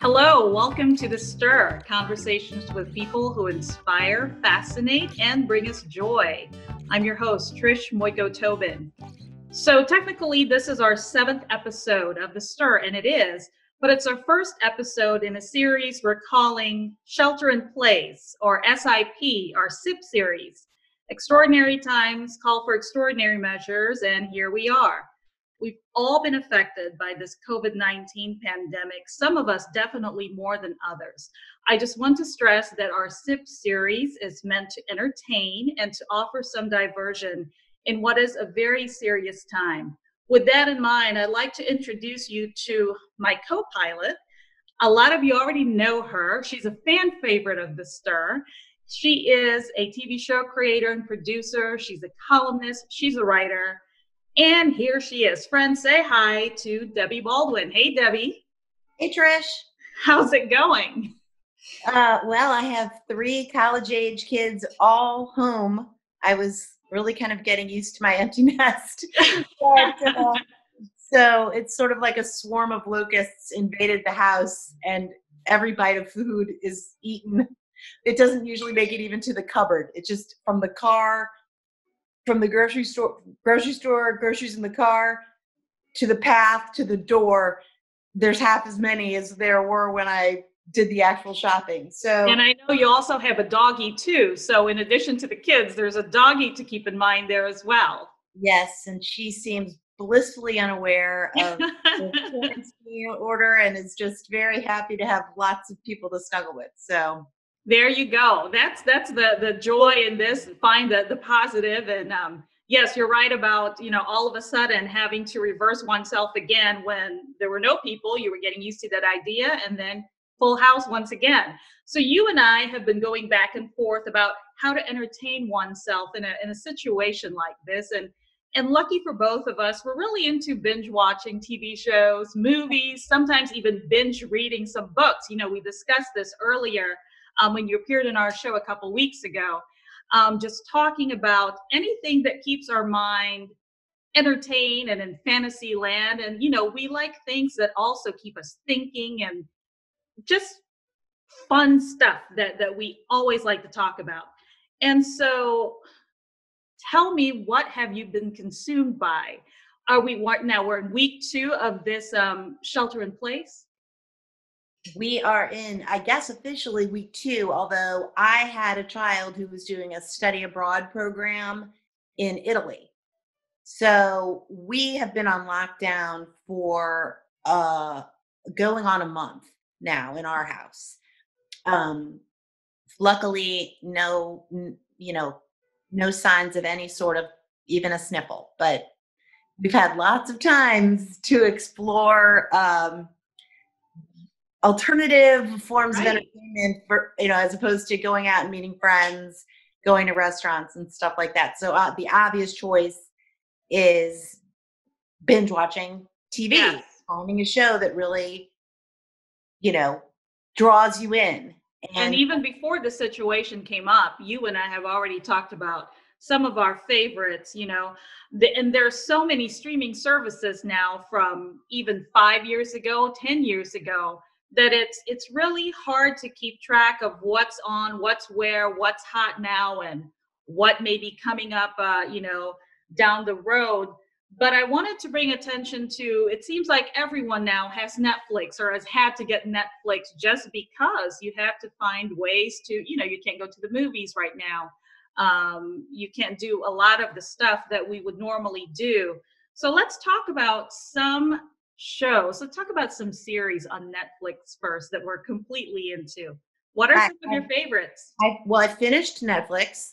Hello, welcome to The Stir conversations with people who inspire, fascinate, and bring us joy. I'm your host, Trish Muyco Tobin. So, technically, this is our seventh episode of The Stir, and it is, but it's our first episode in a series we're calling Shelter in Place, or SIP, our SIP series. Extraordinary times call for extraordinary measures, and here we are. We've all been affected by this COVID 19 pandemic, some of us definitely more than others. I just want to stress that our SIP series is meant to entertain and to offer some diversion in what is a very serious time. With that in mind, I'd like to introduce you to my co pilot. A lot of you already know her. She's a fan favorite of The Stir. She is a TV show creator and producer. She's a columnist. She's a writer. And here she is. Friends, say hi to Debbie Baldwin. Hey, Debbie. Hey, Trish. How's it going? Uh, well, I have three college age kids all home. I was really kind of getting used to my empty nest. but, uh, so it's sort of like a swarm of locusts invaded the house, and every bite of food is eaten. It doesn't usually make it even to the cupboard. It's just from the car from the grocery store, grocery store, groceries in the car, to the path, to the door, there's half as many as there were when I did the actual shopping. So And I know you also have a doggy too. So in addition to the kids, there's a doggy to keep in mind there as well. Yes, and she seems blissfully unaware of the order and is just very happy to have lots of people to snuggle with. So there you go. That's that's the the joy in this. Find the the positive and um, yes, you're right about you know all of a sudden having to reverse oneself again when there were no people. You were getting used to that idea, and then full house once again. So you and I have been going back and forth about how to entertain oneself in a in a situation like this, and and lucky for both of us, we're really into binge watching TV shows, movies, sometimes even binge reading some books. You know, we discussed this earlier um, when you appeared in our show a couple weeks ago, um, just talking about anything that keeps our mind entertained and in fantasy land. And, you know, we like things that also keep us thinking and just fun stuff that, that we always like to talk about. And so tell me, what have you been consumed by? Are we now we're in week two of this um, shelter in place? We are in, I guess, officially week two, although I had a child who was doing a study abroad program in Italy. So we have been on lockdown for uh, going on a month now in our house. Um, luckily, no, you know, no signs of any sort of even a sniffle, but we've had lots of times to explore um, alternative forms right. of entertainment for you know as opposed to going out and meeting friends going to restaurants and stuff like that so uh, the obvious choice is binge watching tv yes. finding a show that really you know draws you in and, and even before the situation came up you and i have already talked about some of our favorites you know the, and there's so many streaming services now from even five years ago ten years ago that it's it's really hard to keep track of what's on, what's where, what's hot now, and what may be coming up, uh, you know, down the road. But I wanted to bring attention to it seems like everyone now has Netflix or has had to get Netflix just because you have to find ways to, you know, you can't go to the movies right now. Um, you can't do a lot of the stuff that we would normally do. So let's talk about some shows. Let's talk about some series on Netflix first that we're completely into. What are I, some of your favorites? I, well, I finished Netflix.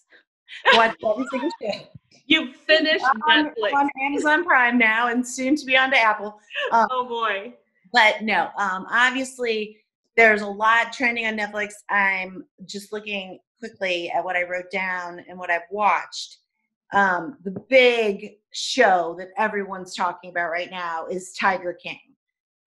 Watched every single show. You finished on, Netflix on Amazon Prime now, and soon to be on to Apple. Um, oh boy! But no, um, obviously there's a lot trending on Netflix. I'm just looking quickly at what I wrote down and what I've watched um, the big show that everyone's talking about right now is Tiger King.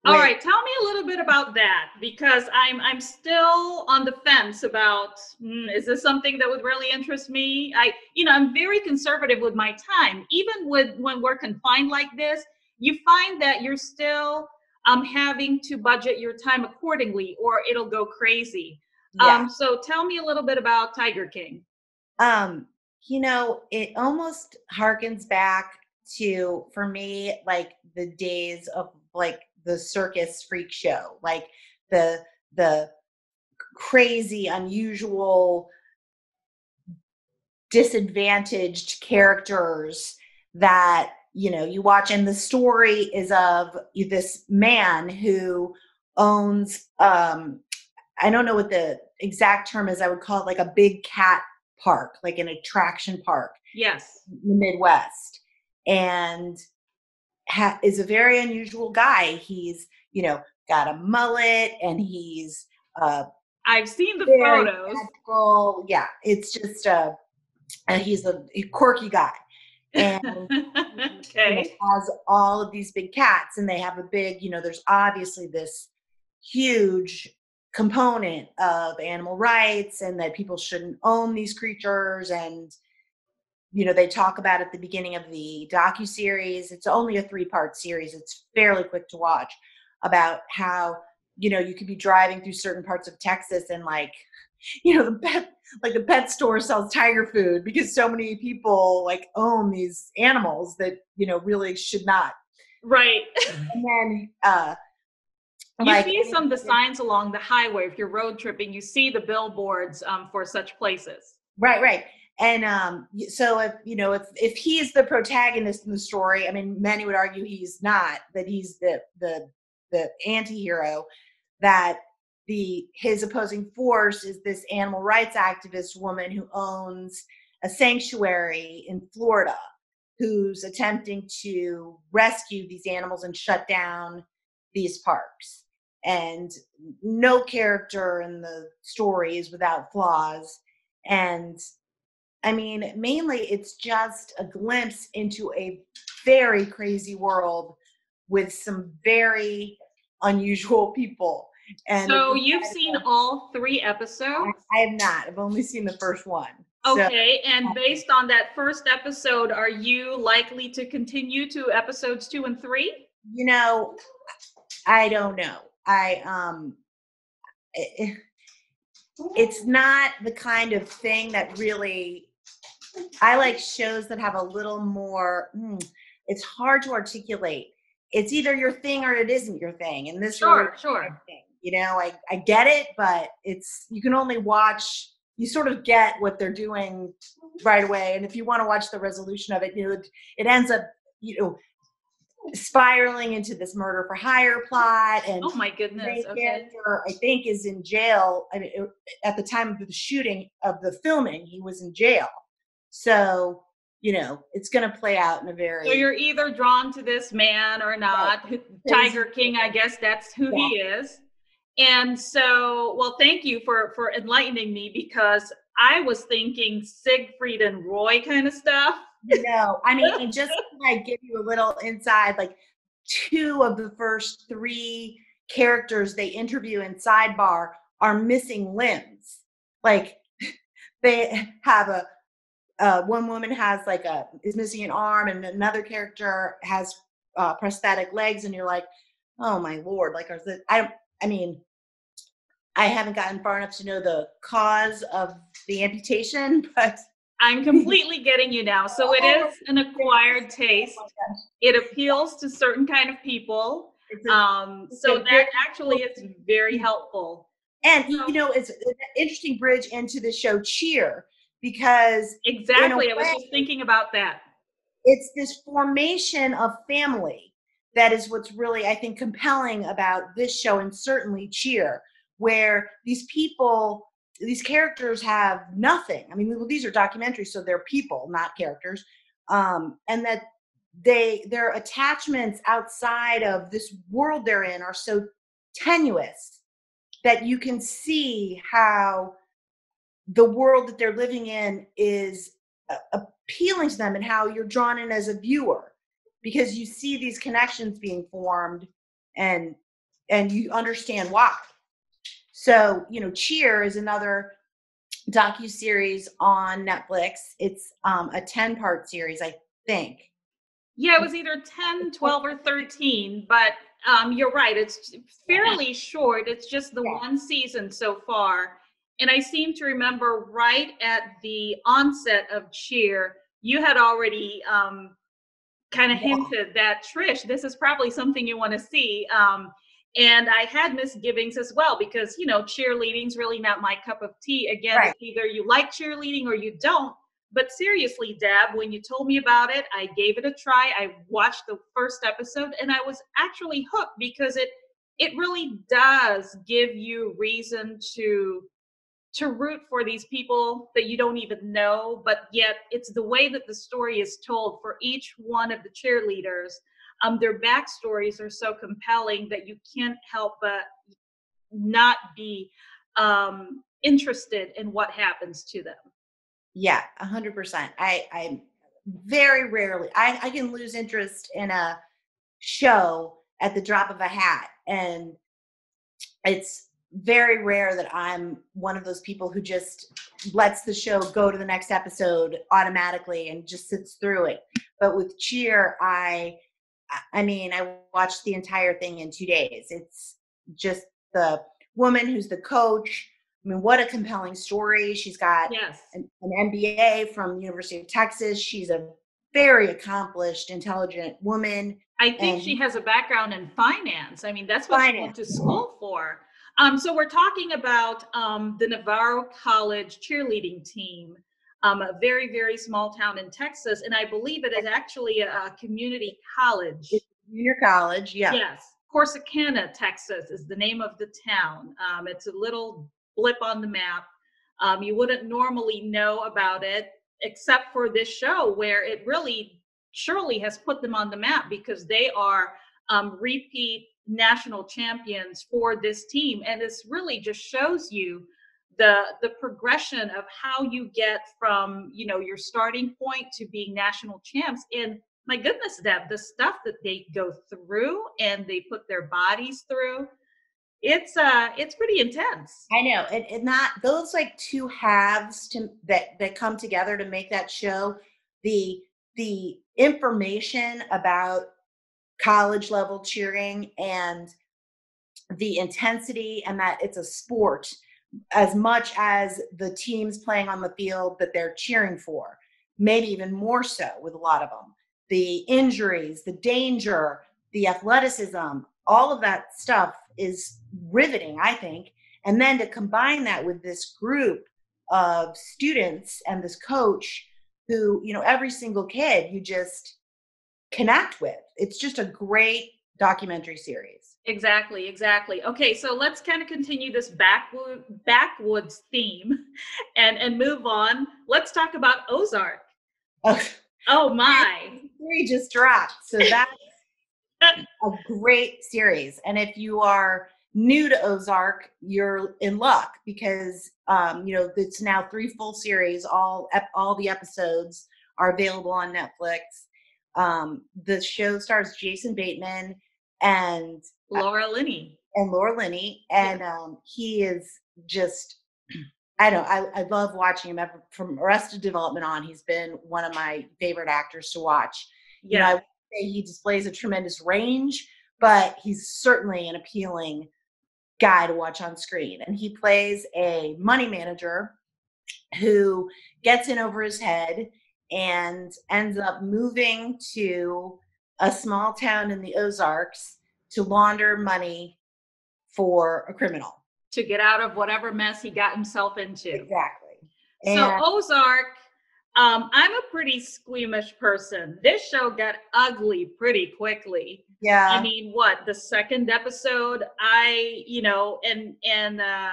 All with, right, tell me a little bit about that because I'm I'm still on the fence about mm, is this something that would really interest me? I you know I'm very conservative with my time. Even with when we're confined like this, you find that you're still um, having to budget your time accordingly, or it'll go crazy. Yeah. Um, so tell me a little bit about Tiger King. Um, you know, it almost harkens back to for me like the days of like the circus freak show, like the the crazy, unusual, disadvantaged characters that you know you watch and the story is of this man who owns um i don't know what the exact term is i would call it like a big cat park like an attraction park yes the midwest and ha- is a very unusual guy. He's, you know, got a mullet and he's uh I've seen the photos. Magical. Yeah, it's just uh and he's a, a quirky guy. And okay. has all of these big cats and they have a big, you know, there's obviously this huge component of animal rights and that people shouldn't own these creatures and you know they talk about at the beginning of the docu series it's only a three part series it's fairly quick to watch about how you know you could be driving through certain parts of texas and like you know the pet like the pet store sells tiger food because so many people like own these animals that you know really should not. Right. And then uh you like, see some of the signs along the highway if you're road tripping you see the billboards um, for such places right right and um, so if you know if if he's the protagonist in the story, I mean, many would argue he's not. That he's the the the anti-hero. That the his opposing force is this animal rights activist woman who owns a sanctuary in Florida, who's attempting to rescue these animals and shut down these parks. And no character in the story is without flaws. And I mean, mainly it's just a glimpse into a very crazy world with some very unusual people. And so you've seen all three episodes? I have not. I've only seen the first one. Okay, so, and based on that first episode, are you likely to continue to episodes two and three? You know, I don't know. I um, it, it's not the kind of thing that really I like shows that have a little more. Mm, it's hard to articulate. It's either your thing or it isn't your thing, and this sure, sure. Thing. You know, I I get it, but it's you can only watch. You sort of get what they're doing right away, and if you want to watch the resolution of it, you know, it, it ends up you know spiraling into this murder for hire plot and oh my goodness okay. i think is in jail I mean, at the time of the shooting of the filming he was in jail so, you know, it's going to play out in a very. So you're either drawn to this man or not. Right. Tiger King, I guess that's who yeah. he is. And so, well, thank you for for enlightening me because I was thinking Siegfried and Roy kind of stuff. No, I mean, and just I give you a little inside, like two of the first three characters they interview in Sidebar are missing limbs. Like they have a uh, one woman has like a is missing an arm and another character has uh, prosthetic legs and you're like oh my lord like are the, i i mean i haven't gotten far enough to know the cause of the amputation but i'm completely getting you now. So it is an acquired taste. It appeals to certain kind of people. Um so that actually is very helpful. And you know it's an interesting bridge into the show cheer because exactly. Way, i was just thinking about that. It's this formation of family that is what's really i think compelling about this show and certainly cheer where these people these characters have nothing. I mean these are documentaries so they're people not characters. Um, and that they their attachments outside of this world they're in are so tenuous that you can see how the world that they're living in is appealing to them and how you're drawn in as a viewer. Because you see these connections being formed and and you understand why. So, you know, Cheer is another docu series on Netflix. It's um, a 10 part series, I think. Yeah, it was either 10, 12, or 13, but um, you're right. It's fairly short. It's just the yeah. one season so far. And I seem to remember right at the onset of Cheer, you had already um, kind of yeah. hinted that Trish, this is probably something you want to see. Um, and I had misgivings as well because you know cheerleading's really not my cup of tea. Again, right. either you like cheerleading or you don't. But seriously, Deb, when you told me about it, I gave it a try. I watched the first episode and I was actually hooked because it it really does give you reason to to root for these people that you don't even know, but yet it's the way that the story is told for each one of the cheerleaders. Um, their backstories are so compelling that you can't help but not be um, interested in what happens to them. Yeah, a hundred percent. I I very rarely I, I can lose interest in a show at the drop of a hat. And it's very rare that I'm one of those people who just lets the show go to the next episode automatically and just sits through it. But with Cheer, I I mean, I watched the entire thing in 2 days. It's just the woman who's the coach. I mean, what a compelling story. She's got yes. an, an MBA from University of Texas. She's a very accomplished, intelligent woman. I think and she has a background in finance. I mean, that's what finance. she went to school for. Um, so we're talking about um, the Navarro College cheerleading team, um, a very, very small town in Texas. And I believe it is actually a, a community college. Junior college, yeah. Yes. Corsicana, Texas is the name of the town. Um, it's a little blip on the map. Um, you wouldn't normally know about it except for this show where it really surely has put them on the map because they are um, repeat national champions for this team and this really just shows you the the progression of how you get from you know your starting point to being national champs. And my goodness deb the stuff that they go through and they put their bodies through it's uh it's pretty intense. I know. And, and not those like two halves to that that come together to make that show the the information about college level cheering and the intensity and that it's a sport as much as the teams playing on the field that they're cheering for maybe even more so with a lot of them the injuries the danger the athleticism all of that stuff is riveting, I think. And then to combine that with this group of students and this coach who, you know, every single kid you just connect with. It's just a great documentary series. Exactly, exactly. Okay, so let's kind of continue this backwood backwoods theme and and move on. Let's talk about Ozark. Oh, oh my. Three just dropped. So that's a great series. And if you are new to Ozark, you're in luck because um, you know it's now three full series. All all the episodes are available on Netflix. Um, the show stars Jason Bateman and Laura Linney. And Laura Linney, and um, he is just. I don't. I, I love watching him from Arrested Development on. He's been one of my favorite actors to watch. Yeah. You know, I would say he displays a tremendous range, but he's certainly an appealing guy to watch on screen. And he plays a money manager who gets in over his head and ends up moving to a small town in the Ozarks to launder money for a criminal. To get out of whatever mess he got himself into. Exactly. And so Ozark um, I'm a pretty squeamish person. This show got ugly pretty quickly. Yeah. I mean, what the second episode? I, you know, and and uh,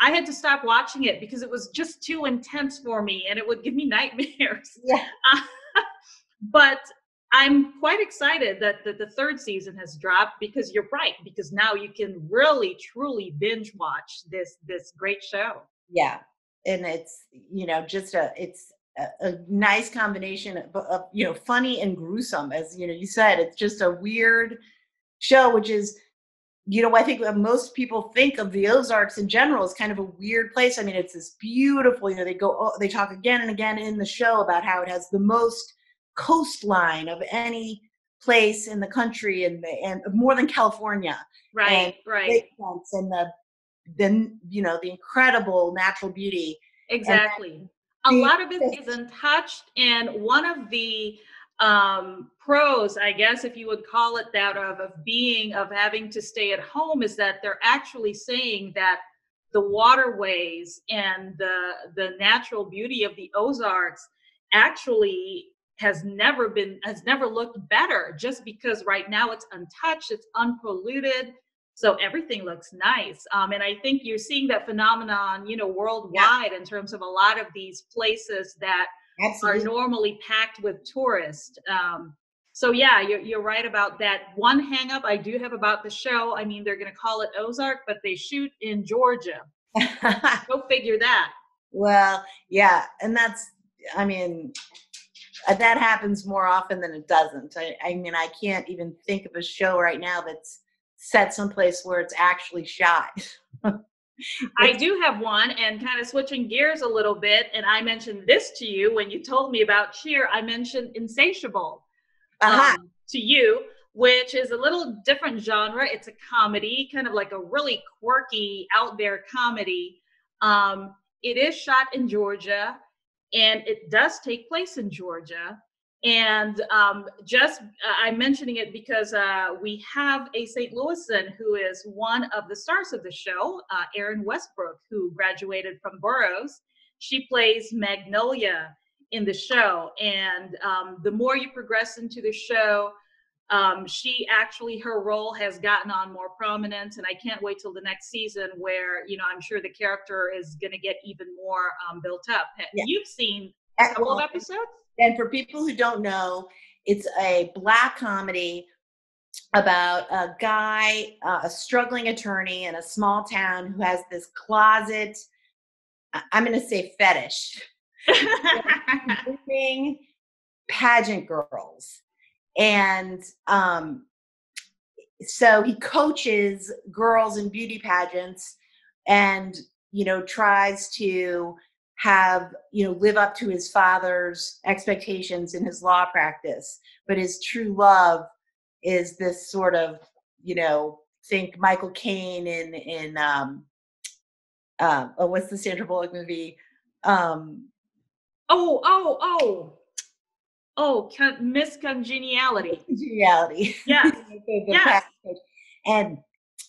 I had to stop watching it because it was just too intense for me, and it would give me nightmares. Yeah. Uh, but I'm quite excited that, that the third season has dropped because you're right because now you can really truly binge watch this this great show. Yeah, and it's you know just a it's a, nice combination of, of, you know funny and gruesome as you know you said it's just a weird show which is you know, I think most people think of the Ozarks in general as kind of a weird place. I mean, it's this beautiful, you know, they go, oh, they talk again and again in the show about how it has the most coastline of any place in the country and and more than California. Right, and right. And the then you know the incredible natural beauty. Exactly. A lot of it is untouched, and one of the um, pros, I guess, if you would call it that, of, of being, of having to stay at home is that they're actually saying that the waterways and the, the natural beauty of the Ozarks actually has never been, has never looked better just because right now it's untouched, it's unpolluted. So everything looks nice. Um, and I think you're seeing that phenomenon, you know, worldwide yeah. in terms of a lot of these places that Absolutely. are normally packed with tourists. Um, so yeah, you're, you're right about that. One hangup I do have about the show. I mean, they're going to call it Ozark, but they shoot in Georgia. Go figure that. Well, yeah, and that's. I mean, that happens more often than it doesn't. I, I mean, I can't even think of a show right now that's set someplace where it's actually shot. I do have one, and kind of switching gears a little bit. And I mentioned this to you when you told me about Cheer. I mentioned Insatiable uh-huh. um, to you, which is a little different genre. It's a comedy, kind of like a really quirky, out there comedy. Um, it is shot in Georgia, and it does take place in Georgia. And um, just uh, I'm mentioning it because uh, we have a St. Louisan who is one of the stars of the show, uh, Erin Westbrook, who graduated from Burroughs. She plays Magnolia in the show. And um, the more you progress into the show, um, she actually her role has gotten on more prominent, and i can't wait till the next season where you know i'm sure the character is going to get even more um, built up yeah. you've seen a couple well, of episodes and for people who don't know, it's a black comedy about a guy, uh, a struggling attorney in a small town who has this closet. I'm going to say fetish. pageant girls. And um, so he coaches girls in beauty pageants and, you know, tries to have you know live up to his father's expectations in his law practice. But his true love is this sort of you know think michael caine in in um uh, oh what's the sandra bullock movie? Um oh oh oh oh con- miss congeniality congeniality yes. yes and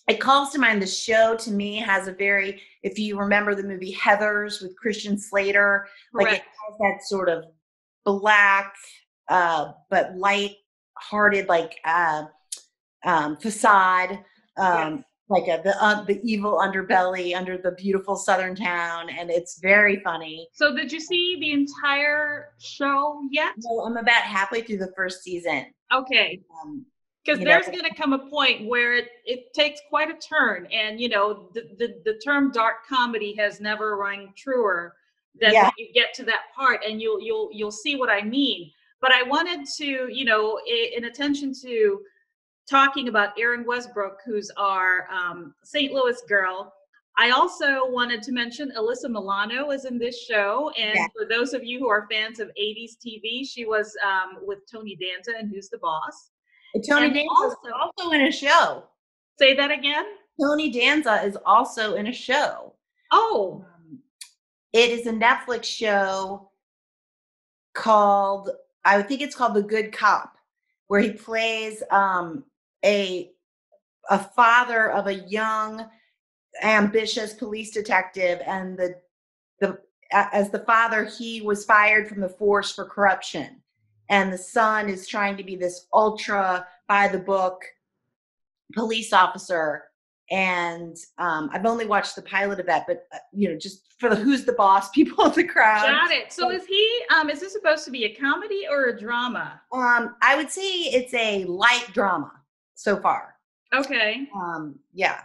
it calls to mind the show to me has a very if you remember the movie heathers with christian slater Correct. like it has that sort of black uh, but light hearted like uh, um, facade um, yes. Like a, the uh, the evil underbelly under the beautiful southern town and it's very funny. So did you see the entire show yet? No i'm about halfway through the first season. Okay. Um, because there's going to come a point where it, it takes quite a turn and you know the, the, the term dark comedy has never rung truer than yeah. you get to that part and you'll you'll you'll see what i mean. But i wanted to you know in attention to talking about erin westbrook who's our um, st louis girl I also wanted to mention Alyssa Milano is in this show. And yeah. for those of you who are fans of 80s TV, she was um, with Tony Danza and Who's the Boss. Tony Danza also, is also in a show. Say that again. Tony Danza is also in a show. Oh. Um, it is a Netflix show called, I think it's called The Good Cop, where he plays um, a a father of a young, ambitious police detective, and the the as the father, he was fired from the force for corruption and the son is trying to be this ultra by the book police officer and um, I've only watched the pilot of that, but uh, you know, just for the who's the boss people of the crowd. Got it. So is he? Um, is this supposed to be a comedy or a drama? Um, I would say it's a light drama so far. Okay. Um, yeah.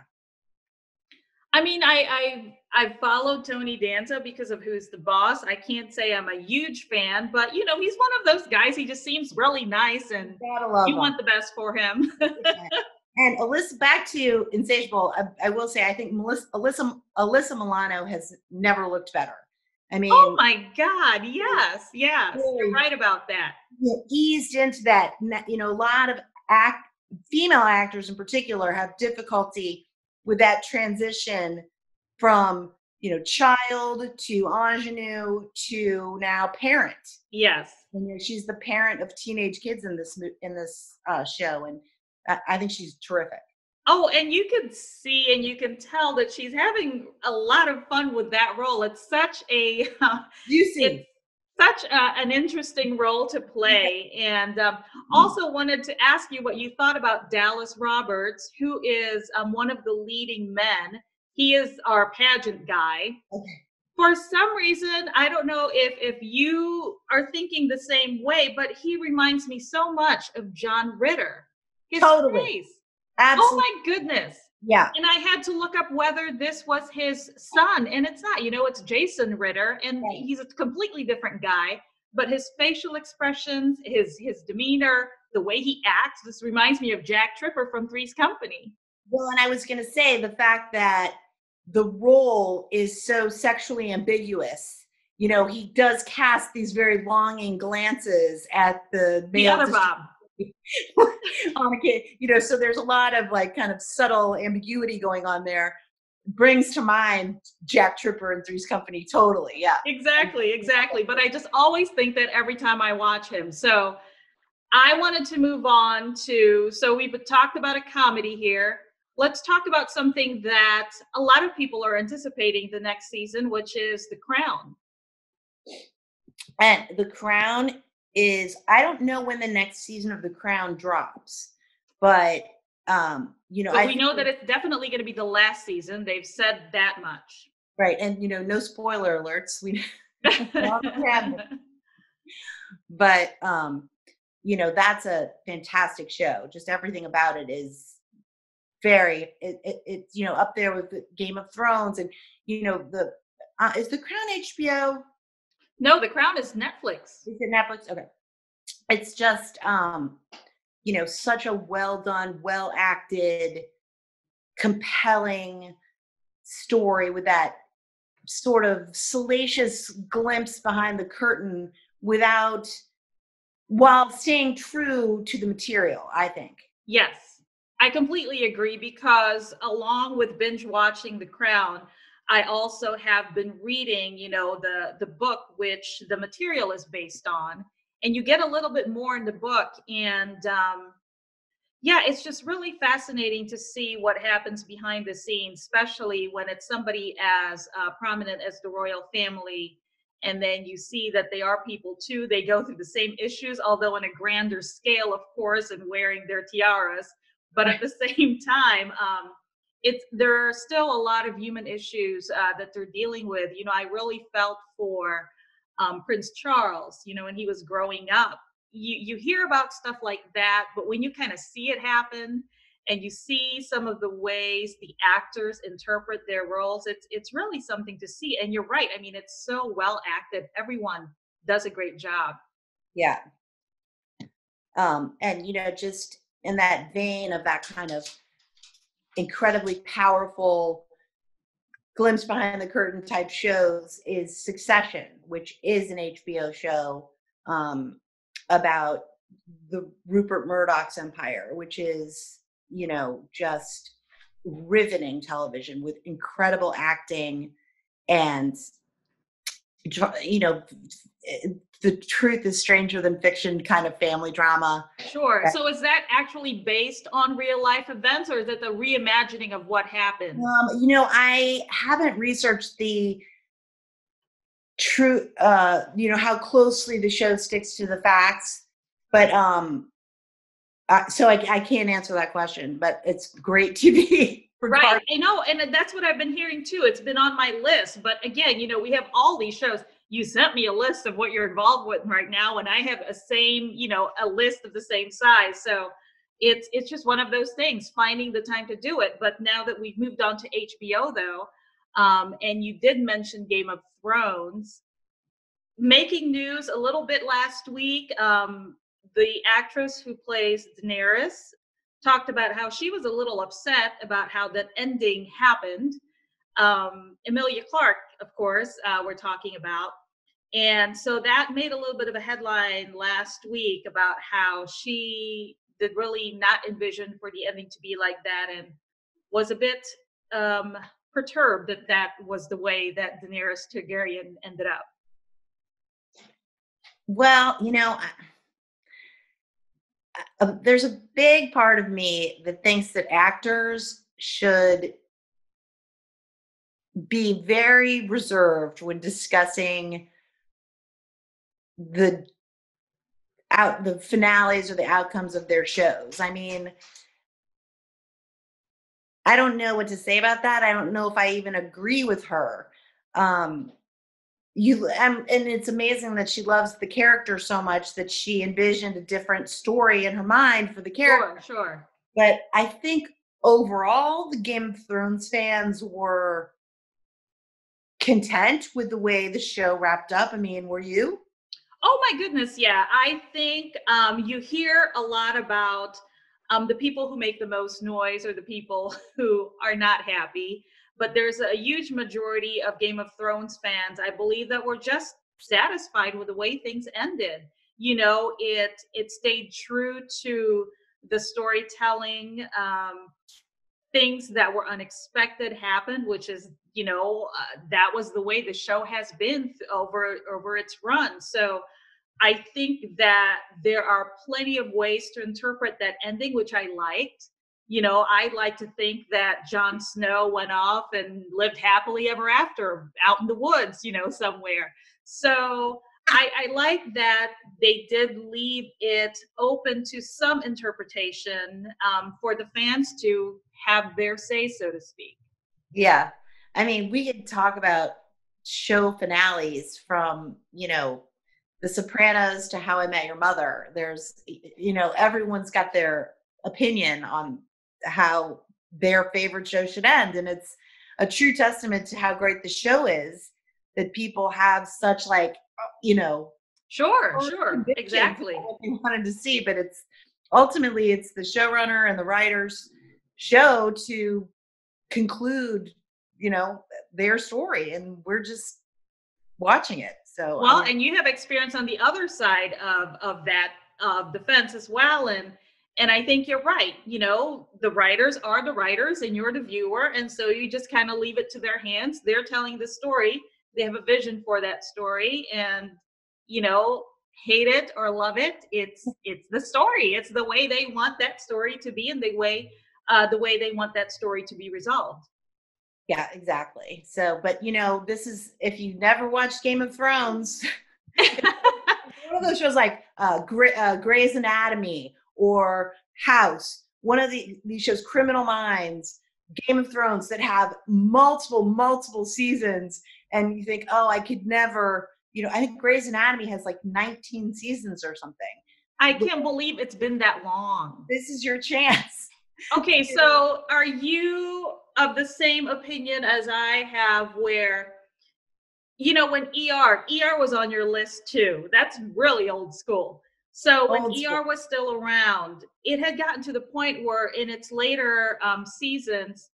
I mean, I I I followed Tony Danza because of Who's the Boss. I can't say I'm a huge fan, but you know, he's one of those guys. He just seems really nice, and you him. want the best for him. And Alyssa, back to Insatiable, I, I will say I think Melissa, Alyssa, Alyssa Milano has never looked better. I mean, oh my God, yes, yes, really, you're right about that. Eased into that. You know, a lot of act female actors in particular have difficulty with that transition from you know child to ingenue to now parent. Yes, and you know, she's the parent of teenage kids in this in this uh, show, and I, I think she's terrific. Oh, and you can see and you can tell that she's having a lot of fun with that role. It's such a uh, see such an interesting role to play. And um, also wanted to ask you what you thought about Dallas Roberts, who is um, one of the leading men. He is our pageant guy. Okay. For some reason, I don't know if if you are thinking the same way, but he reminds me so much of John Ritter. His totally. face. Absolutely. Oh my goodness. Yeah. And I had to look up whether this was his son, and it's not. You know, it's Jason Ritter, and right. he's a completely different guy. But his facial expressions, his his demeanor, the way he acts, this reminds me of Jack Tripper from Three's Company. Well, and I was going to say the fact that the role is so sexually ambiguous. You know, he does cast these very longing glances at the the other Bob on a kid, you know, so there's a lot of like kind of subtle ambiguity going on there. Brings to mind Jack Tripper and Three's Company totally. Yeah. Exactly, exactly. But I just always think that every time I watch him. So I wanted to move on to so we've talked about a comedy here. Let's talk about something that a lot of people are anticipating the next season, which is The Crown. And The Crown is I don't know when the next season of The Crown drops, but um, you know, but we know that it's definitely going to be the last season. They've said that much, right? And you know, no spoiler alerts. We, but um, you know, that's a fantastic show. Just everything about it is very it, it, it's you know up there with the Game of Thrones and you know the uh, is the Crown HBO no, The Crown is Netflix. Is it Netflix? Okay. It's just um, you know, such a well done, well acted, compelling story with that sort of salacious glimpse behind the curtain without while staying true to the material, I think. Yes. I completely agree because along with binge watching The Crown, I also have been reading, you know, the the book which the material is based on, and you get a little bit more in the book. And um, yeah, it's just really fascinating to see what happens behind the scenes, especially when it's somebody as uh, prominent as the royal family. And then you see that they are people too. They go through the same issues, although on a grander scale, of course, and wearing their tiaras. But at the same time, um, it's there are still a lot of human issues uh, that they're dealing with. You know, I really felt for um, Prince Charles. You know, when he was growing up, you you hear about stuff like that, but when you kind of see it happen and you see some of the ways the actors interpret their roles, it's it's really something to see. And you're right. I mean, it's so well acted. Everyone does a great job. Yeah. Um, and you know, just in that vein of that kind of incredibly powerful glimpse behind the curtain type shows is Succession, which is an HBO show um, about the Rupert Murdoch's empire, which is, you know, just riveting television with incredible acting and you know the truth is stranger than fiction kind of family drama. Sure. So is that actually based on real life events or is it the reimagining of what happened? Um, you know, I haven't researched the true uh you know how closely the show sticks to the facts but um uh, so I, I can't answer that question but it's great to be right. I know and that's what i've been hearing too. It's been on my list but again you know we have all these shows. You sent me a list of what you're involved with right now and i have a same you know a list of the same size. So it's it's just one of those things finding the time to do it. But now that we've moved on to hbo though um, and you did mention game of thrones making news a little bit last week um, the actress who plays daenerys talked about how she was a little upset about how that ending happened. Um, Emilia Clarke, of course, uh, we're talking about. And so that made a little bit of a headline last week about how she did really not envision for the ending to be like that and was a bit um, perturbed that that was the way that Daenerys Targaryen ended up. Well, you know, uh, there's a big part of me that thinks that actors should be very reserved when discussing the out the finales or the outcomes of their shows. I mean, I don't know what to say about that. I don't know if I even agree with her. Um, you um, and it's amazing that she loves the character so much that she envisioned a different story in her mind for the character. Sure, sure. But I think overall, the Game of Thrones fans were content with the way the show wrapped up. I mean, were you? Oh my goodness, yeah. I think um, you hear a lot about um, the people who make the most noise or the people who are not happy. But there's a huge majority of Game of Thrones fans, I believe, that were just satisfied with the way things ended. You know, it it stayed true to the storytelling. Um, things that were unexpected happened, which is, you know, uh, that was the way the show has been over over its run. So I think that there are plenty of ways to interpret that ending, which I liked. You know, I like to think that Jon Snow went off and lived happily ever after out in the woods, you know, somewhere. So I, I like that they did leave it open to some interpretation um, for the fans to have their say, so to speak. Yeah. I mean, we could talk about show finales from, you know, the Sopranos to How I Met Your Mother. There's, you know, everyone's got their opinion on how their favorite show should end. And it's a true testament to how great the show is that people have such like, you know, sure, sure, exactly what you wanted to see. But it's ultimately it's the showrunner and the writers show to conclude, you know, their story. And we're just watching it. So well, um, and you have experience on the other side of of that of the fence as well, and and I think you're right. You know, the writers are the writers, and you're the viewer, and so you just kind of leave it to their hands. They're telling the story. They have a vision for that story, and you know, hate it or love it, it's it's the story. It's the way they want that story to be, and the way uh, the way they want that story to be resolved. Yeah, exactly. So, but you know, this is if you've never watched Game of Thrones, one of those shows like uh, Gray, uh, Grey's Anatomy or House, one of the these shows, Criminal Minds, Game of Thrones, that have multiple, multiple seasons, and you think, oh, I could never. You know, I think Grey's Anatomy has like 19 seasons or something. I can't believe it's been that long. This is your chance. Okay, so are you of the same opinion as I have where you know when ER ER was on your list too. That's really old school. So when old ER was still around, it had gotten to the point where in its later um, seasons,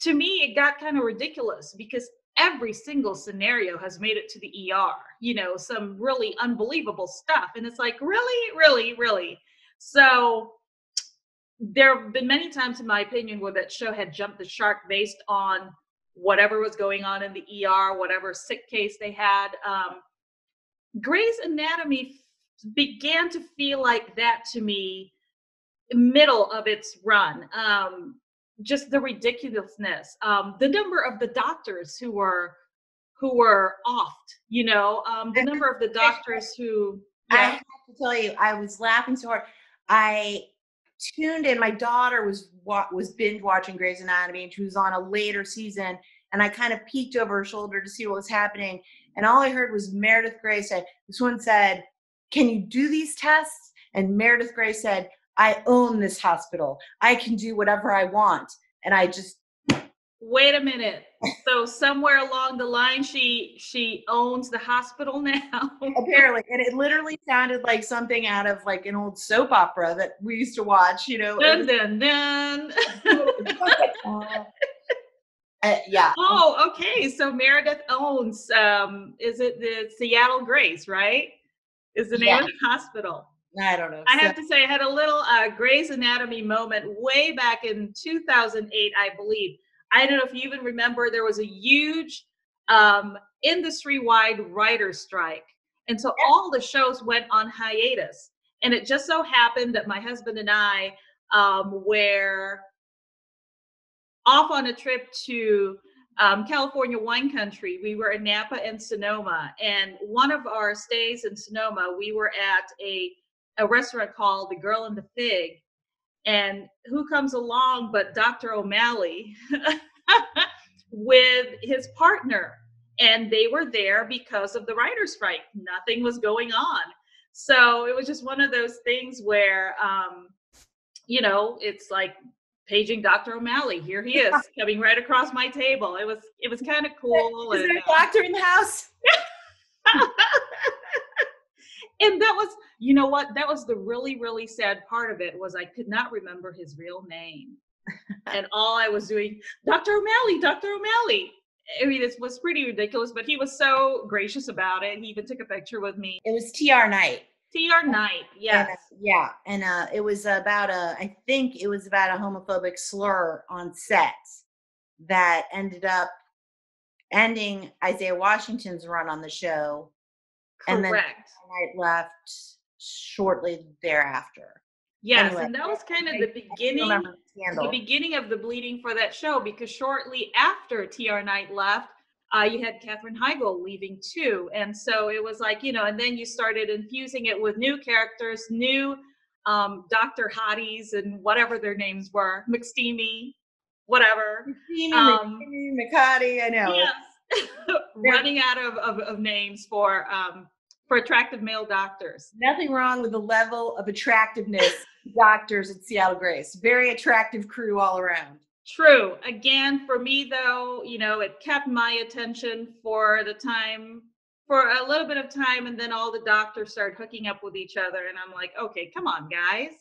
to me, it got kind of ridiculous because every single scenario has made it to the ER. You know, some really unbelievable stuff, and it's like, really, really, really. So there have been many times, in my opinion, where that show had jumped the shark based on whatever was going on in the ER, whatever sick case they had. Um, Grey's Anatomy began to feel like that to me, middle of its run. Um, just the ridiculousness, um, the number of the doctors who were who were offed, you know, um, the number of the doctors who. Yeah. I have to tell you, I was laughing so hard. I tuned in. My daughter was was binge watching Grey's Anatomy, and she was on a later season. And I kind of peeked over her shoulder to see what was happening, and all I heard was Meredith Grey say, "This one said, can you do these tests?" And Meredith Grey said, "I own this hospital. I can do whatever I want." And I just Wait a minute. So somewhere along the line, she she owns the hospital now. Apparently, and it literally sounded like something out of like an old soap opera that we used to watch. You know, dun dun dun. uh, yeah. Oh, okay. So Meredith owns. Um, is it the Seattle Grace? Right? Is the name yeah. of the hospital? I don't know. I have to say, I had a little uh, Grey's Anatomy moment way back in 2008, I believe I don't know if you even remember, there was a huge um, industry wide writer strike. And so all the shows went on hiatus. And it just so happened that my husband and I um, were off on a trip to um, California wine country. We were in Napa and Sonoma. And one of our stays in Sonoma, we were at a, a restaurant called The Girl and the Fig and who comes along but Dr. O'Malley with his partner. And they were there because of the writer's strike. Nothing was going on. So it was just one of those things where, um, you know, it's like paging Dr. O'Malley. Here he is coming right across my table. It was it was kind of cool. Is and, there a doctor in the house? and that was you know what that was the really really sad part of it was i could not remember his real name and all i was doing dr o'malley dr o'malley i mean it was pretty ridiculous but he was so gracious about it he even took a picture with me it was TR Knight TR Knight yes and, uh, yeah and uh, it was about a i think it was about a homophobic slur on set that ended up ending isaiah washington's run on the show Correct. and then Knight left shortly thereafter. Yes, anyway, and that was kind of the beginning the, the beginning of the bleeding for that show because shortly after TR Knight left, uh, you had Katherine Heigl leaving too. And so it was like, you know, and then you started infusing it with new characters, new um, Dr. Hotties and whatever their names were, McSteamy, whatever. McSteamy, um, McHottie, I know. Yes. running out of, of, of, names for um, for attractive male doctors. Nothing wrong with the level of attractiveness doctors at Seattle Grace. Very attractive crew all around. True. Again, for me though, you know, it kept my attention for the time for a little bit of time and then all the doctors started hooking up with each other and I'm like, "Okay, come on, guys."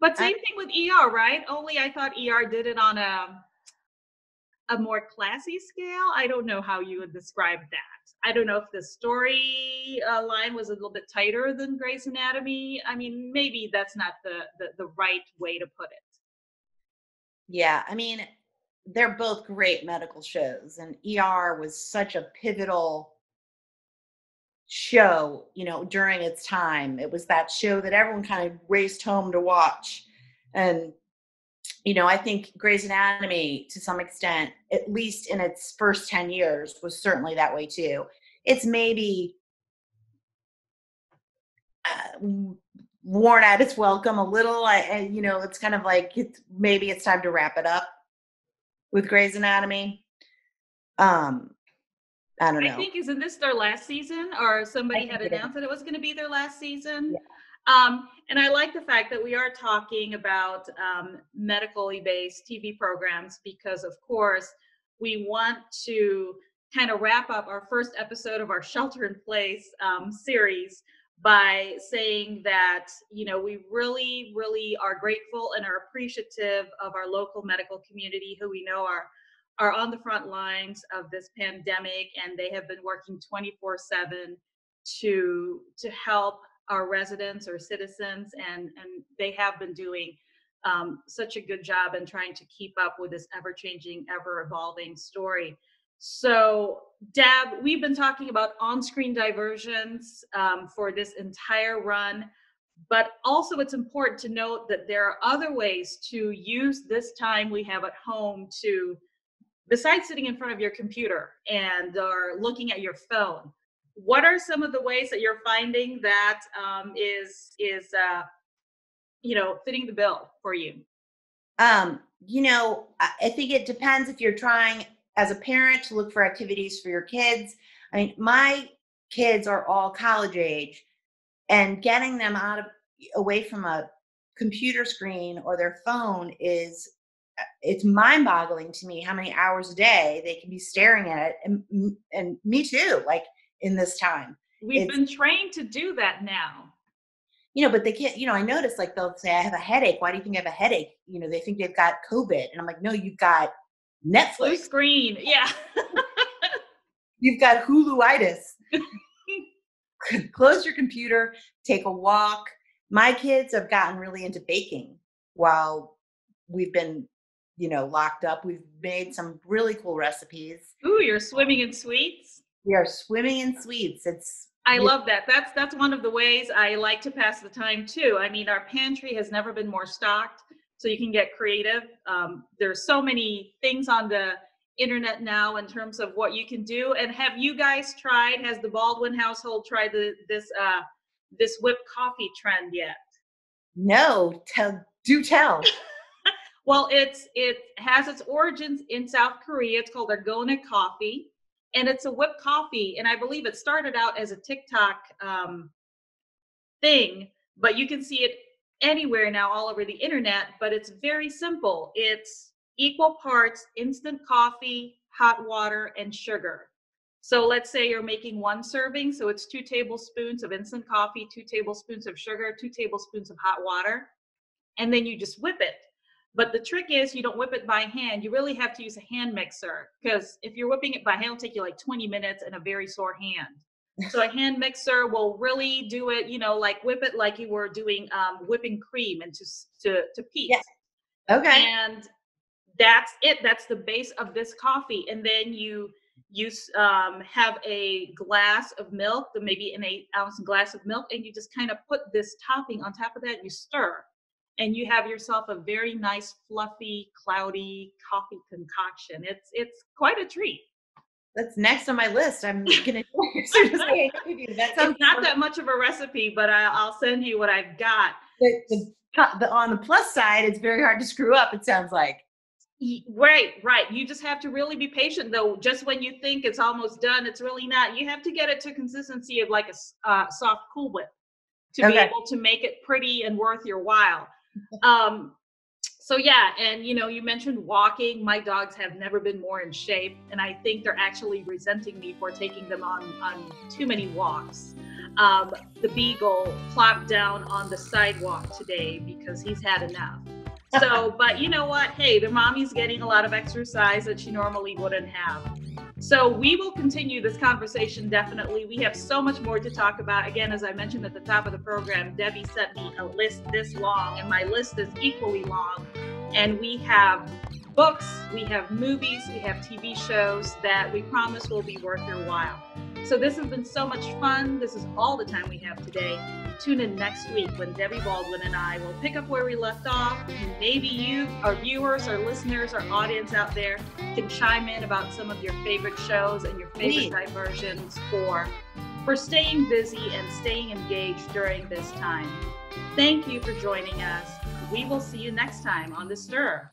But same thing with ER, right? Only I thought ER did it on a a more classy scale. I don't know how you would describe that. I don't know if the story uh, line was a little bit tighter than Grey's Anatomy. I mean, maybe that's not the, the the right way to put it. Yeah, I mean, they're both great medical shows, and ER was such a pivotal show, you know, during its time. It was that show that everyone kind of raced home to watch. And you know, I think Grey's Anatomy, to some extent, at least in its first 10 years, was certainly that way too. It's maybe uh, worn out its welcome a little. I, you know, it's kind of like it's, maybe it's time to wrap it up with Grey's Anatomy. Um, I don't know. I think isn't this their last season, or somebody had announced that it was going to be their last season? Yeah. Um, and I like the fact that we are talking about um, medically based TV programs because, of course, we want to kind of wrap up our first episode of our Shelter in Place um, series by saying that you know we really really are grateful and are appreciative of our local medical community who we know are are on the front lines of this pandemic and they have been working 24 7 to to help our residents or citizens, and and they have been doing um, such a good job in trying to keep up with this ever-changing, ever-evolving story. So, Deb, we've been talking about on-screen diversions um, for this entire run, but also it's important to note that there are other ways to use this time we have at home to, besides sitting in front of your computer and or looking at your phone, what are some of the ways that you're finding that um, is is uh, you know fitting the bill for you? Um, you know i think it depends if you're trying as a parent to look for activities for your kids i mean my kids are all college age and getting them out of away from a computer screen or their phone is uh, it's mind boggling to me how many hours a day they can be staring at it. And, and me too, like in this time. We've it's, been trained to do that now. You know, but they can't, you know, I notice like they'll say, I have a headache. Why do you think I have a headache? You know, they think they've got COVID. And I'm like, no, you've got Netflix. Blue screen. Yeah. you've got Huluitis. Close your computer, take a walk. My kids have gotten really into baking while we've been you know locked up we've made some really cool recipes ooh you're swimming in sweets we are swimming in sweets it's I love that. That's that's one of the ways I like to pass the time too. I mean, our pantry has never been more stocked, so you can get creative. Um, there's so many things on the internet now in terms of what you can do. And have you guys tried? Has the Baldwin household tried the, this uh, this whipped coffee trend yet? No, tell do tell. well, it's it has its origins in South Korea. It's called Dalgona coffee, and it's a whipped coffee. And I believe it started out as a TikTok um, thing, but you can see it anywhere now, all over the internet. But it's very simple. It's equal parts instant coffee, hot water, and sugar. So let's say you're making one serving, so it's two tablespoons of instant coffee, two tablespoons of sugar, two tablespoons of hot water and then you just whip it. But the trick is you don't whip it by hand. You really have to use a hand mixer because if you're whipping it by hand, it'll take you like 20 minutes and a very sore hand. So a hand mixer will really do it, you know, like whip it like you were doing um, whipping cream into to to peat. Yes. Okay. And that's it. That's the base of this coffee. And then you you um, have a glass of milk, maybe an eight ounce glass of milk, and you just kind of put this topping on top of that. You stir and you have yourself a very nice, fluffy, cloudy coffee concoction. It's it's quite a treat. That's next on my list. I'm gonna. that sounds it's not that much of a recipe, but I, will send you what I've got. The, the, the, on the plus side, it's very hard to screw up. It sounds like. Right, right. You just have to really be patient, though. Just when you think it's almost done, it's really not. You have to get it to consistency of like a uh, soft Cool Whip to okay. be able to make it pretty and worth your while um, so yeah, and you know, you mentioned walking. My dogs have never been more in shape, and I think they're actually resenting me for taking them on on too many walks. Um, the beagle plopped down on the sidewalk today because he's had enough. So, but you know what? Hey, the mommy's getting a lot of exercise that she normally wouldn't have. So we will continue this conversation definitely. We have so much more to talk about. Again, as I mentioned at the top of the program, Debbie sent me a list this long, and my list is equally long. And we have books, we have movies, we have TV shows that we promise will be worth your while. So this has been so much fun. This is all the time we have today. Tune in next week when Debbie Baldwin and I will pick up where we left off. Maybe you, our viewers, our listeners, our audience out there can chime in about some of your favorite shows and your favorite Please. diversions for for staying busy and staying engaged during this time. Thank you for joining us. We will see you next time on The Stir.